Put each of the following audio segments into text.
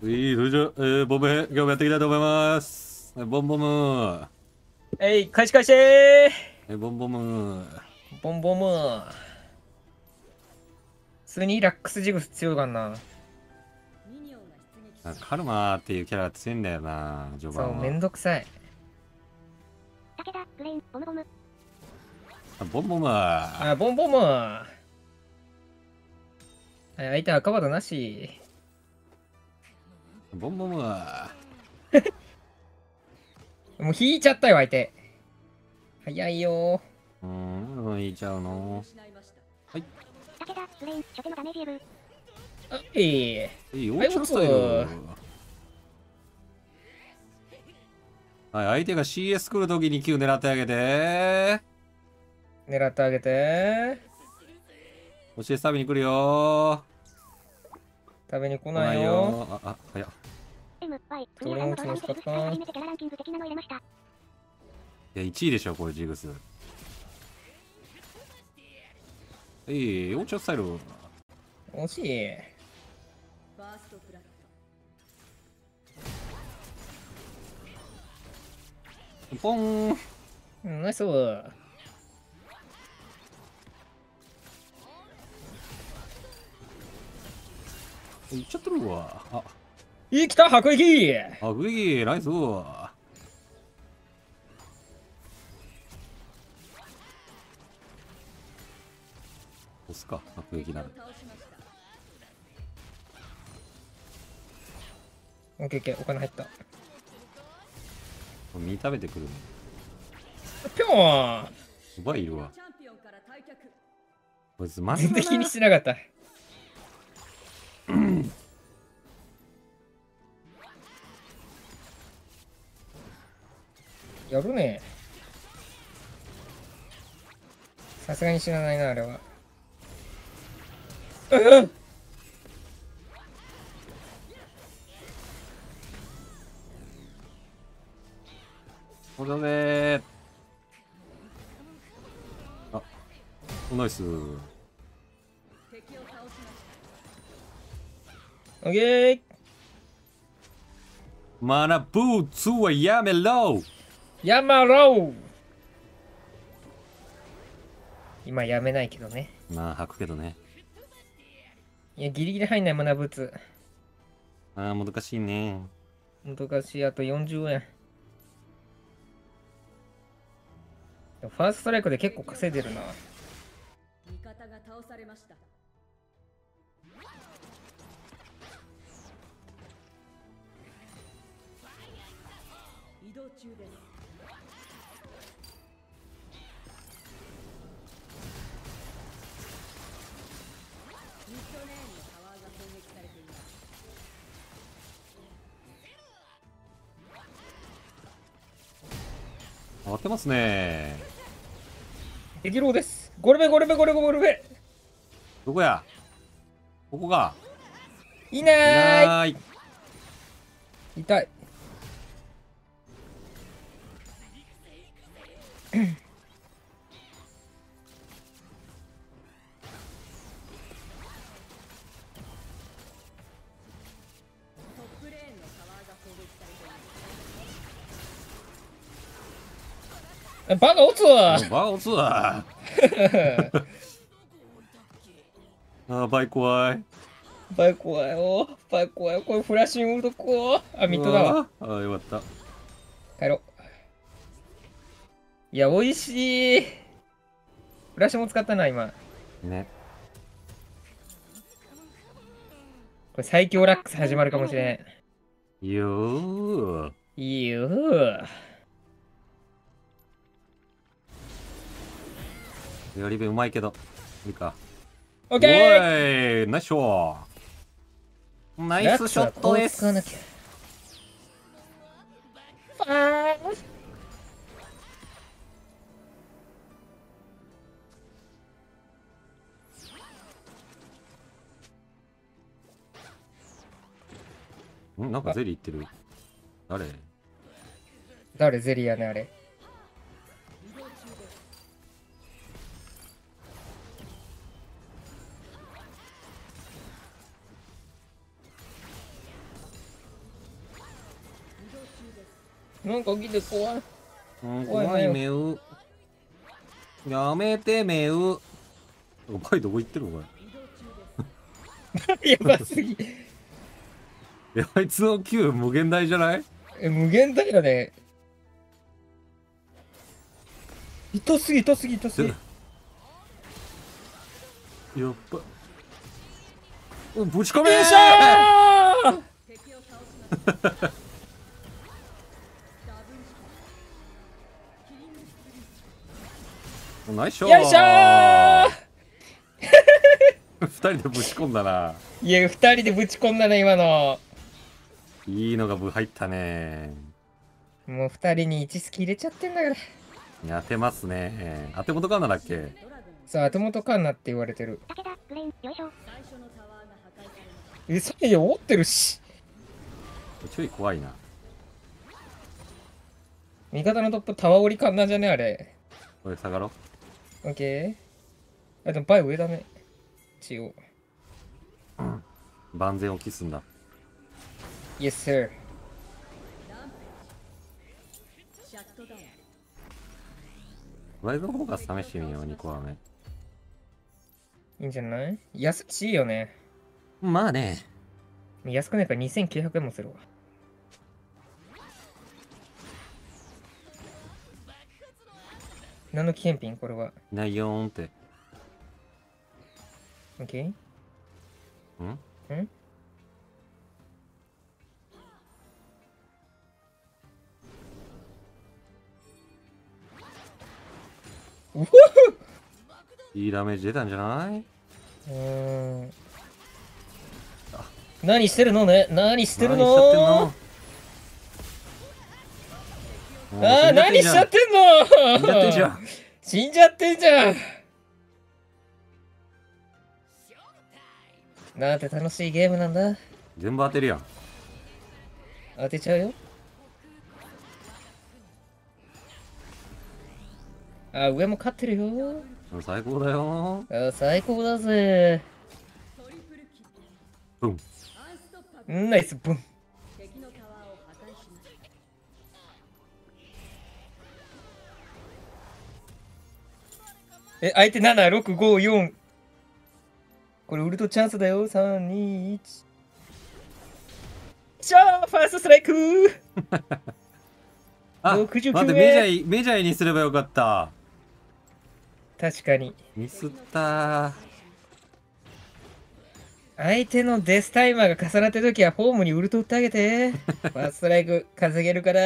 いい、それじゃあ、えー、ボム編、今日もやっていきたいと思います。はいボンボム。えい、開始開始はいボンボム。ボンボム普通にラックスジグス強いかんな。あカルマっていうキャラが強いんだよな、序そう。めんどくさい。武田、グレイン、ボムボム。あボンボム。あ、ボンボムはい、相手赤バドなし。ボンボム。もう引いちゃったよ、相手。早いようーん、引いちゃうの。武田、グレイン、初手のダメージエブ。あ、ええいい、はい大きなスタイル。僕はい、相手が CS 来るときに Q 狙ってあげて。狙ってあげて。教え食べに来るよ食べに来来ないよ。あ、あ、早っ。Y、それも気持ちよかったな初めてキャラランキング的なの入れました。いや、1位でしょ、これ、ジグス。いい、大きなスタイル。惜しい。ファーストブラッドポンうん、ナイスー。いっちゃってるわ。あ、いい、来た迫撃あ、グギー、ナイス押すか、迫撃なら。オッケーオッケー、お金入った。身食べてくるね。ぴょーんすごいいるわ。チャンピオンから退却こいつ、マジ全然気にしてなかった。やるね。さすがに知らないな、あれは。うんこれだねあ、ナイス。敵を倒しましオッケーマナブーツはやめろやまろう今やめないけどね。まあ、吐くけどね。いや、ギリギリ入んないマナブーツ。ああ、難しいね。難しい、あと40円。ファーストストライクで結構稼いでるな。た味方が倒されました移動中です当てますね。デキローです。ゴルベゴルベゴルベゴルベ。どこや？ここが。いない。い痛い。バカ落つわバーオツだ。あー、バイ怖い。バイ怖いよ。バイ怖いよ。これフラッシュに売るとこ。あ、ミッドだわ。あー、よかっ帰ろう。いや、美味しい。フラッシュも使ったな、今。こた。ね。れ最強ラックス始まるかもしれん。よー。いいよー。やりべうまいけど。いいか。オッケーおいナイスショットナイスショットですん？なんかゼリーいってる。誰？誰？ゼリーやねあれ。なんか起きて怖い。怖い目う。やめて目う。お前どこ行ってるのこ やばすぎ。れ。え、あいつの Q 無限大じゃない？え、無限だよね。痛すぎ、痛すぎ、痛すぎ。やっぱ。うんぶち込めよっしゃー敵を倒しましたスプリンナイスショよいしょー 二人でぶち込んだな。いや、二人でぶち込んだね、今の。いいのがぶ入ったね。もう二人に1スキ入れちゃってんだから。当てますね。当て元カンナだっけ？さあ、後元カンナって言われてる。武田、グレン、よいしょ。最初のタワーが破壊されましたえ、さいや、折ってるし。ちょい怖いな。味方のトップ、タワ折りカンナじゃねあれ。これ下がろオッケー。あ、でもバイ上だね。一応。う。万全を期すんだ。Yes, sir. ワイズの方が試してみよう、2個は目。いいんじゃない？安いしいよね。まあね。安くないから2900円もするわ。何の危険品これは？いないよーんって。OK? んん？うふ いいダメージ出たんじゃない？うーん。何してるのね？何してる何しちゃってんのの？ああ何しちゃってん。の死んじゃってんじゃん。なんて楽しいゲームなんだ。全部当てるやん。当てちゃうよ。あ上も勝ってるよ。最高だよ。あ最高だぜ。ブン。ナイスブンえ相手7654これウルトチャンスだよ。321しゃーファーストストライク。あ、待って、69メジャー、メジャーにすればよかった。確かに。ミスった。相手のデスタイマーが重なってる時はホームにウルト打ってあげて。ファーストストライク稼げるから。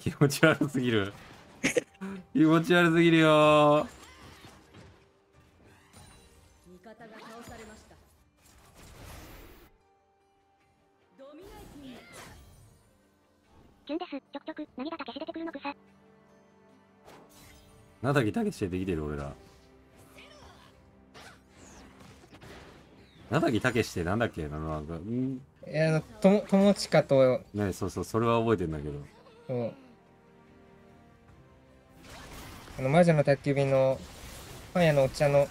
気持ち悪すぎる。気持ち悪すぎるよキュンです。ちょくちょく、何がたけし出てくるの草。なだぎたけしでできてる俺ら。なだぎたけしってなんだっけ？あのなんか、ん？いやあのとも友近とねそうそう、それは覚えてんだけど。そうあの魔女の宅急便のパン屋のおっちゃんの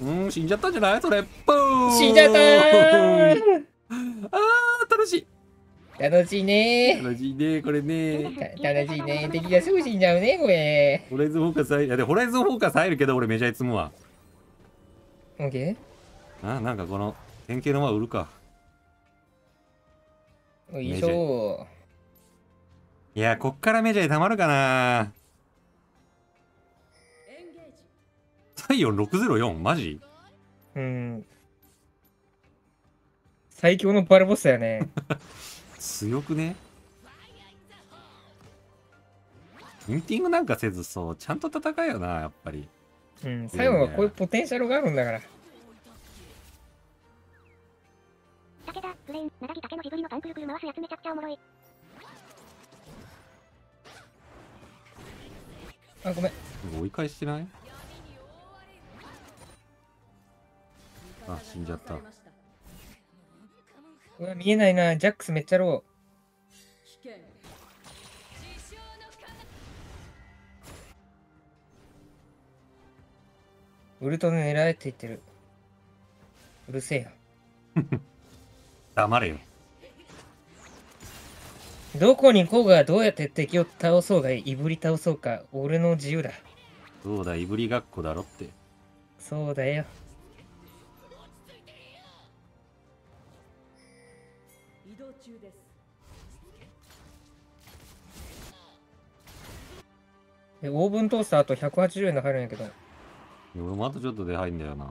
うーん、死んじゃったんじゃない？それ。ポーン死んじゃったー あー、楽しい。楽しいね。楽しいね、これね。た楽しいね。敵がすぐ死んじゃうねこれ。ホライズンフォーカス入る。いやで、ホライズンフォーカス入るけど、俺メジャー積むわ。オッケあ、なんかこの、典型のまま売るか。ーよいしょいや、こっからメジャーたまるかな。太陽604マジ？うん。最強のバルボスだよね 強くね？ミンティングなんかせずそうちゃんと戦えよなやっぱり。うん最後はこういうポテンシャルがあるんだから。武田、グレン、なだぎ竹のジブリのパンくるくる回すやつめちゃくちゃおもろい。あごめん。追い返してない？あ死んじゃったうわ見えないな。ジャックスめっちゃローウルトの狙えって言ってる。うるせえよ。黙れよ。どこに行こうがどうやって敵を倒そうがいぶり倒そうか。俺の自由だ。そうだ、いぶりがっこだろって。そうだよ中です。えオーブントースターあと180円で入るんやけど。俺もあとちょっとで入んだよな。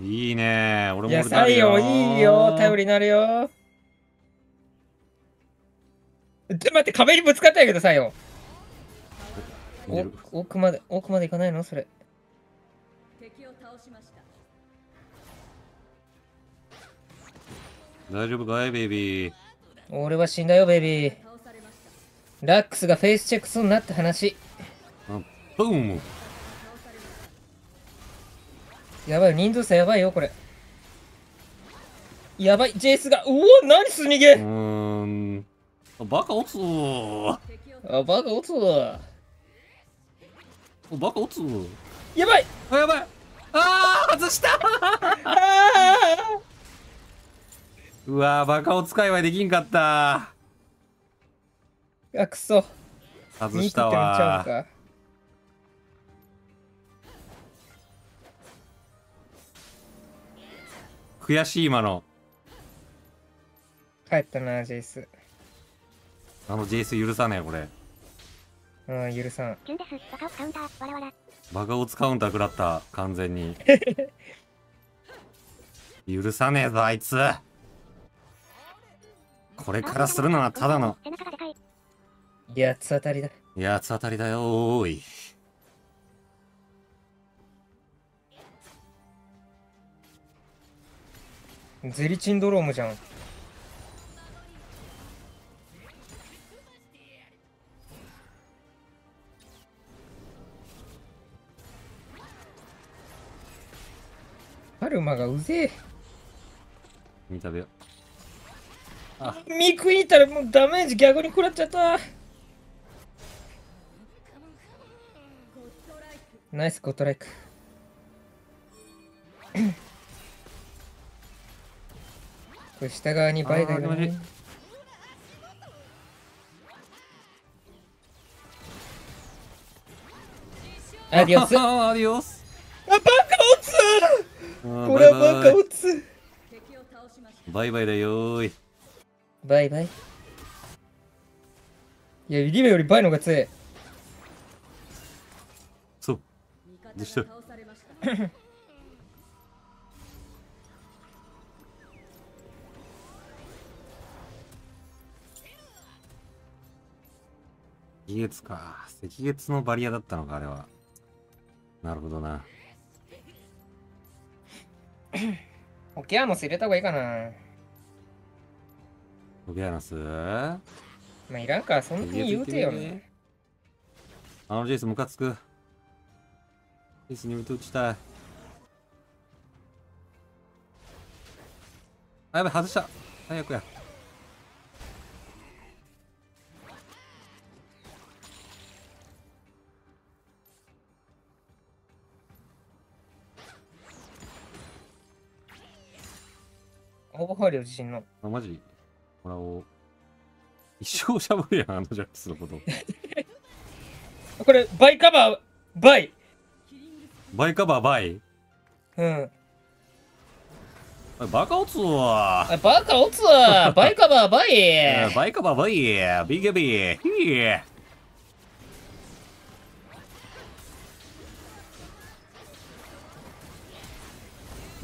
いいね。俺いやも俺なる太陽いいよ。頼りになるよ待って壁にぶつかったんやけどさよ。奥まで奥まで行かないの？それ。敵を倒しました大丈夫かい？ベイビー。俺は死んだよベイビー。ラックスがフェイスチェックすんなって話。ブーム。やばい人数差やばいよこれ。やばいジェイスが。うお何す逃うげバカオツー敵をあバカ撃つわバカオツーやばい。あやばい。あー外した。あうわーバカオ使いはできんかった。ーあくそ。外したわ。悔しい今の。帰ったなジェイスあの JS 許さねえこれうん許さん。バカオスカウンター、わらわら。バカオツカウンター食らった完全に 許さねえぞあいつこれからするのはただの背中がでかい。八つ当たりだ八つ当たりだよーいゼリチンドロームじゃんカルマがうぜえ。見たべよ。見食いたらもうダメージ逆に食らっちゃった。ナイスゴッドライク。これ下側にバイがいるあー気持ちいいね。アディオス。あ アディオス。バカ落つあーこれはバカバイ。バイ敵落つバイバイだよーい。バイバイ。いやリベよりバイの方が強い。そう。味方が倒されました。赤月か。赤月のバリアだったのかあれは。なるほどなオケアノス入れた方がいいかな。オケアナスまあいらんかそんなに言うてよなあのジェイスムカつく。ジェイスに打ちたい。あやばい外した。最悪やオーバーファールよ自信の。あマジ？ほらお。一生しゃぶるやんあのジャックスのこと。これバイカバーバイ。バイカバーバイ？うん。バカオツわあバカ落つわバイカバーバイ。バイカバーバイ。ビゲビー。ヒー。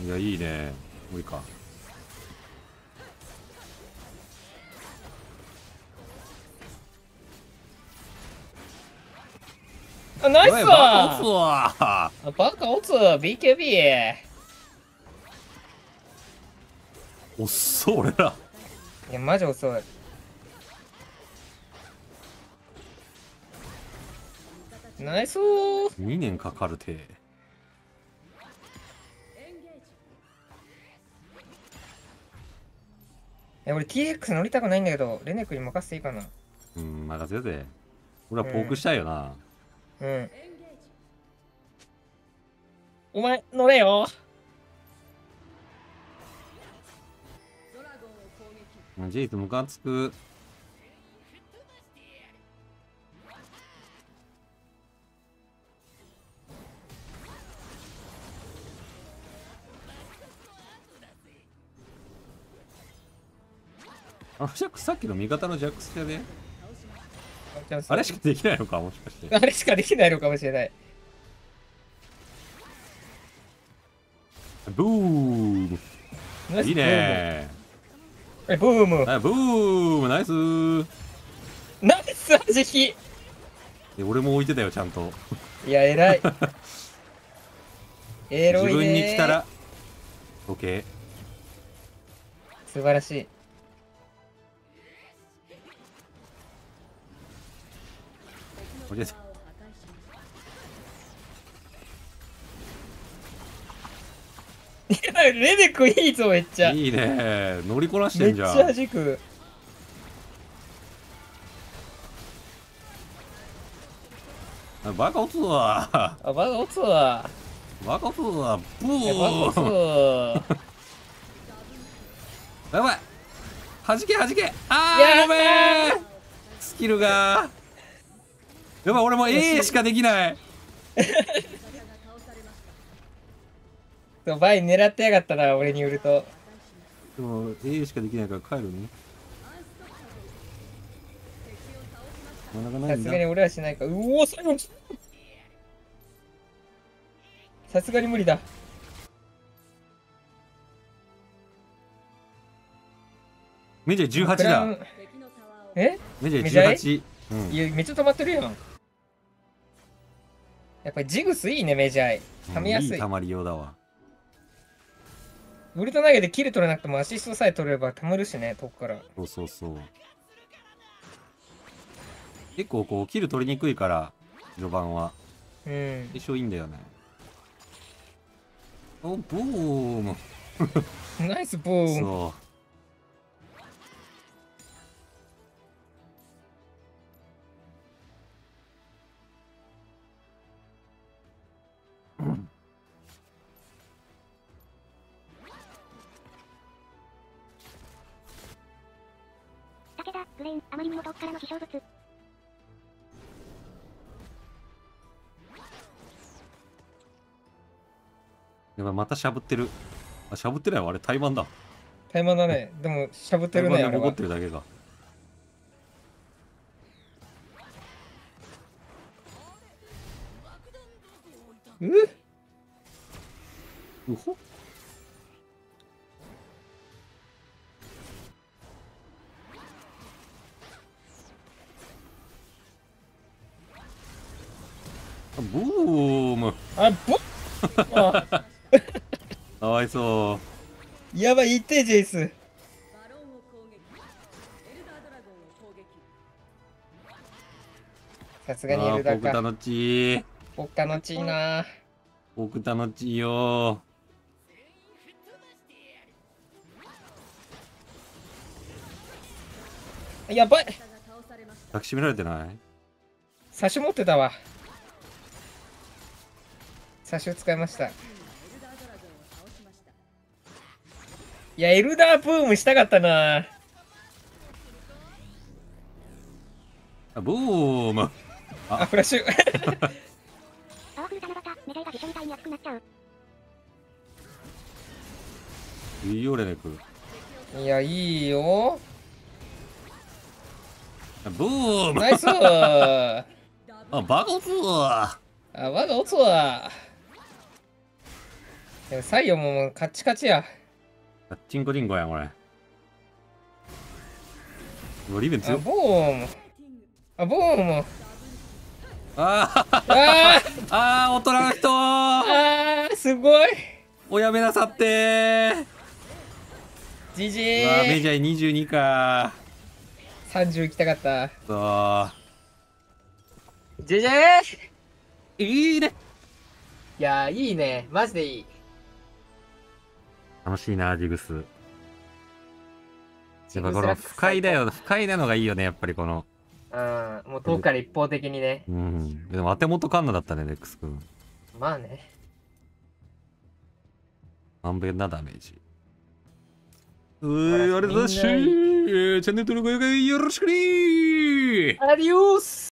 いやいいね。無理かナイスおいバカオツ BKB おっそ俺らいやマジ遅いナイスー2年かかるてえ、俺 TX 乗りたくないんだけど、レネクに任せていいかな。うん、任せて。俺はポークしたいよな。うん。エンゲージお前、乗れよ。ジェイスムカつく。あのジャックさっきの味方のジャックスじゃねあれしかできないのかもしかして。あれしかできないのかもしれない。ブームいいね。え、ブーム。あブームナイスナイス弾きえ俺も置いてたよ、ちゃんと。いや、偉い。エロいね自分に来たら、時計。素晴らしい。おじゃタワーを破壊しましたレネクいいぞ、めっちゃ。いいね乗りこなしめっちゃてんじゃん。弾く。バカ落つわ。あ、バカ落つわ。バカ落つわ。ブーわ。やばい弾け弾けあやったーーごめんスキルがやばい俺も A しかできない。バイ狙ってやがったな、俺に売ると。でも A しかできないから帰るね。さすがに俺はしないか。うお、最後さすがに無理だ。メジャー18だ。え？メジャメジャー？18うん。いや、めっちゃ止まってるやん。やっぱりジグスいいね、メジャー。溜めやすいいい溜まりようだわウルト投げでキル取れなくてもアシストさえ取れば溜まるしね、遠くから。そうそうそう結構こうキル取りにくいから序盤はうん。相性いいんだよねおボームナイスボーン。そ武レン、あまりにも遠くからの希少物。うやばいまたしゃぶってるあしゃぶってないわあれ怠慢だタイマンだね。でも、しゃぶってるね、あれは怠慢で怒って。るだけかううほあブームあ、ぼあかわいそやばい、言って、ジェイス。さすうがにエルダか。ポクタのちおっかのな。ポクタのちよやばい抱きしめられてない？サシュ持ってたわ。サシュ使いました。いや、エルダーブームしたかったな。あブームあ、フラッシュ。い。いいよレネクいや、いいよ。あブームナイスあ、あバカ落つわ我がオツは。でも、サイヨももうカッチカチや。あチンコチンコやんこれうわリベンあ、強っボーム。ティングあ、ボーム。あーあーあー大人の人あー、すごい。おやめなさってーじじうわメー。ジャー22か30行きたかった。そじじーういいねいやー、いいね。マジでいい。楽しいなジグスチやっぱこの不快だよ。不快なのがいいよね、やっぱりこの。うん、もう遠くから一方的にね。うん。でも当て元カンナだったね、レックス君。まあね。まんべんなダメージ。うー、ありがとうございましチャンネル登録よろしくねーアディオス